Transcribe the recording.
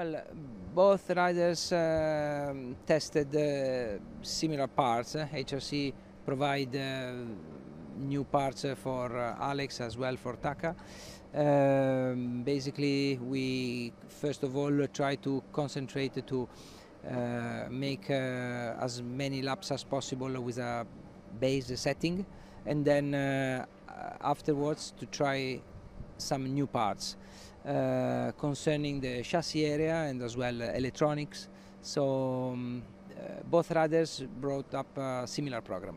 Well, both riders um tested uh, similar parts. HRC provide uh, new parts uh, for uh, Alex as well for Taka. Um, basically, we first of all try to concentrate to uh, make uh, as many laps as possible with a base setting, and then uh, afterwards to try some new parts uh, concerning the chassis area and as well uh, electronics. So um, uh, both riders brought up a similar program.